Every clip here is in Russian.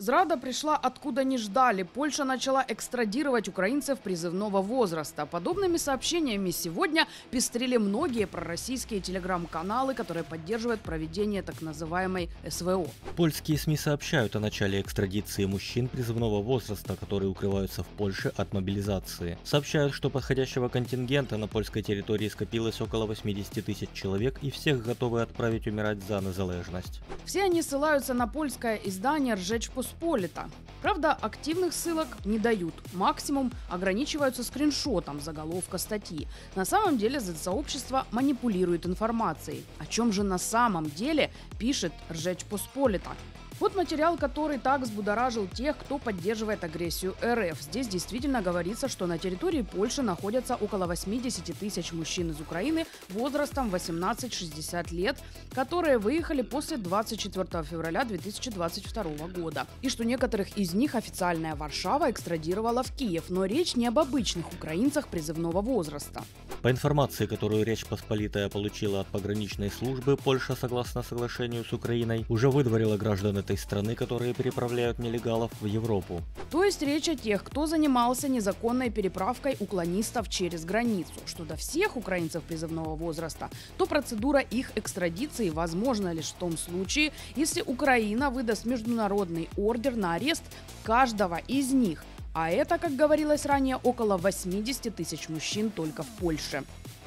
Зрада пришла откуда не ждали. Польша начала экстрадировать украинцев призывного возраста. Подобными сообщениями сегодня пестрили многие пророссийские телеграм-каналы, которые поддерживают проведение так называемой СВО. Польские СМИ сообщают о начале экстрадиции мужчин призывного возраста, которые укрываются в Польше от мобилизации. Сообщают, что подходящего контингента на польской территории скопилось около 80 тысяч человек и всех готовы отправить умирать за незалежность. Все они ссылаются на польское издание «Ржечь Посполита». Правда, активных ссылок не дают. Максимум ограничиваются скриншотом заголовка статьи. На самом деле сообщество манипулирует информацией. О чем же на самом деле пишет «Ржечь Посполита»? Вот материал, который так взбудоражил тех, кто поддерживает агрессию РФ. Здесь действительно говорится, что на территории Польши находятся около 80 тысяч мужчин из Украины возрастом 18-60 лет, которые выехали после 24 февраля 2022 года. И что некоторых из них официальная Варшава экстрадировала в Киев, но речь не об обычных украинцах призывного возраста. По информации, которую Речь Посполитая получила от пограничной службы, Польша, согласно соглашению с Украиной, уже выдворила граждан этой страны, которые переправляют нелегалов в Европу. То есть речь о тех, кто занимался незаконной переправкой уклонистов через границу. Что до всех украинцев призывного возраста, то процедура их экстрадиции возможна лишь в том случае, если Украина выдаст международный ордер на арест каждого из них, а это, как говорилось ранее, около 80 тысяч мужчин только в Польше.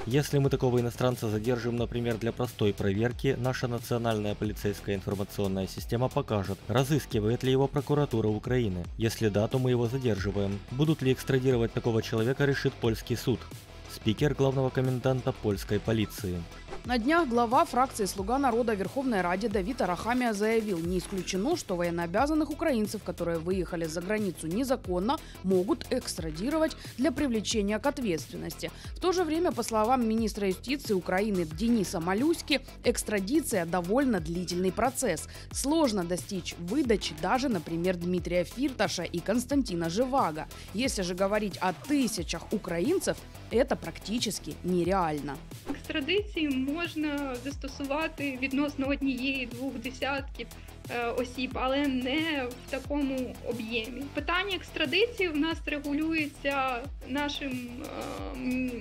Если мы такого иностранца задержим, например, для простой проверки, наша национальная полицейская информационная система покажет, разыскивает ли его прокуратура Украины. Если да, то мы его задерживаем. Будут ли экстрадировать такого человека, решит польский суд. Спикер главного коменданта польской полиции. На днях глава фракции «Слуга народа» Верховной Раде Давид Арахамия заявил, не исключено, что военнообязанных украинцев, которые выехали за границу незаконно, могут экстрадировать для привлечения к ответственности. В то же время, по словам министра юстиции Украины Дениса Малюськи, экстрадиция довольно длительный процесс. Сложно достичь выдачи даже, например, Дмитрия Фирташа и Константина Живаго. Если же говорить о тысячах украинцев, это практически нереально. Екстрадиції можна застосувати відносно однієї-двох десятків е, осіб, але не в такому об'ємі. Питання екстрадиції в нас регулюється нашим е,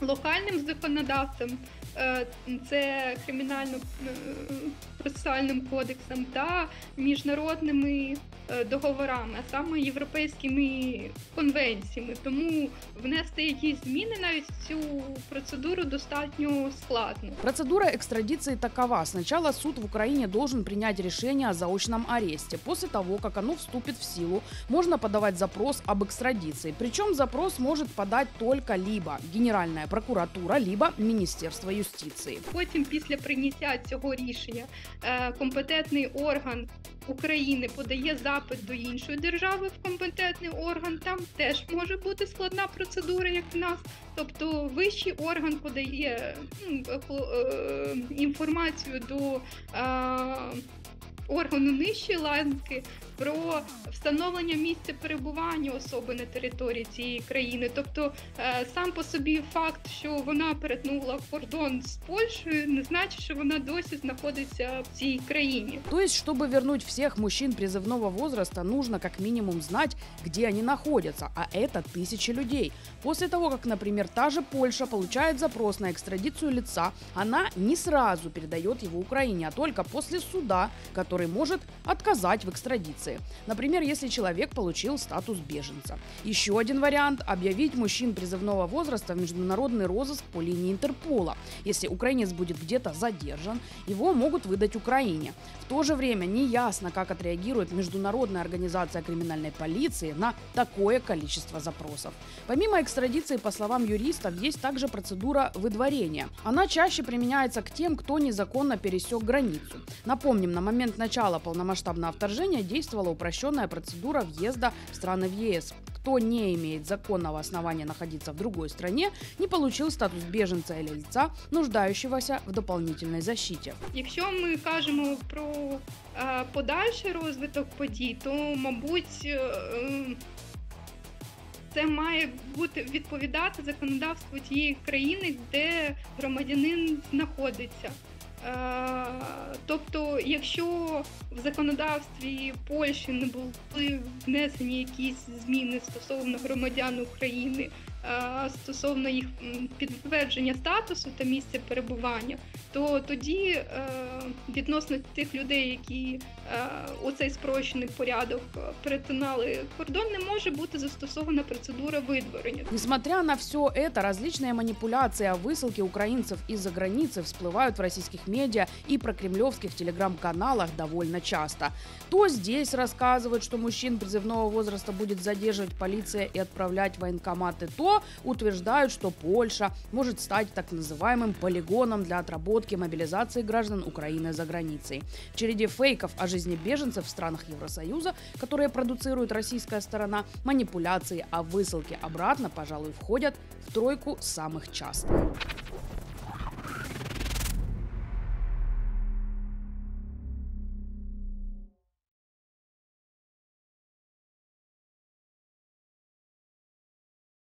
локальним законодавцем, це кримінально-процесуальним кодексом та міжнародними Е, договорами, а саме європейськими конвенціями. Тому внести якісь зміни навіть в цю процедуру достатньо складно. Процедура экстрадиции такова. Сначала суд в Украине должен принять решение о заочном аресте. После того, как оно вступит в силу, можно подавать запрос об экстрадиции. Причем запрос может подать только либо Генеральная прокуратура, либо Міністерство Юстиції. Потім, після прийняття цього рішення, е, компетентний орган України подає запит до іншої держави в компетентний орган, там теж може бути складна процедура, як в нас. Тобто вищий орган подає ну, е, інформацію до органу нижчої ланки про встановлення місця перебування особи на території цієї країни. Тобто е, сам по собі факт, що вона перетнула кордон з Польщею, не значить, що вона досі знаходиться в цій країні. То есть, чтобы вернуть всех мужчин призывного возраста, нужно как минимум знать, где они находятся, а это тысячи людей. После того, как, например, та же Польша получает запрос на экстрадицию лица, она не сразу передает его Украине, а только после суда, который может отказать в экстрадиции. Например, если человек получил статус беженца. Еще один вариант – объявить мужчин призывного возраста в международный розыск по линии Интерпола. Если украинец будет где-то задержан, его могут выдать Украине. В то же время не ясно, как отреагирует Международная организация криминальной полиции на такое количество запросов. Помимо экстрадиции, по словам юристов, есть также процедура выдворения. Она чаще применяется к тем, кто незаконно пересек границу. Напомним, на момент начала полномасштабного вторжения действовал действовала упрощенная процедура въезда в страны в ЕС. Кто не имеет законного основания находиться в другой стране, не получил статус беженца или лица, нуждающегося в дополнительной защите. Якщо ми кажемо про е, подальший розвиток подій, то мабуть. Е, це має бути відповідати законодавству тієї країни, де громадянин знаходиться. Е, Тобто, якщо в законодавстві Польщі не були внесені якісь зміни стосовно громадян України, е, стосовно їх м, підтвердження статусу та місця перебування, то тоді е, відносно тих людей, які е, у цей спрощений порядок е, перетинали кордон, не може бути застосована процедура видворення. Несмотря на все это, различные манипуляции о высылке украинцев из-за границы всплывают в российских медиа и прокремлевских телеграм-каналах довольно часто. То здесь рассказывают, что мужчин призывного возраста будет задерживать полиция и отправлять в военкоматы, то утверждают, что Польша может стать так называемым полигоном для отработки мобилизации граждан Украины за границей. В череде фейков о жизни беженцев в странах Евросоюза, которые продуцирует российская сторона, манипуляции о высылке обратно, пожалуй, входят в тройку самых частых.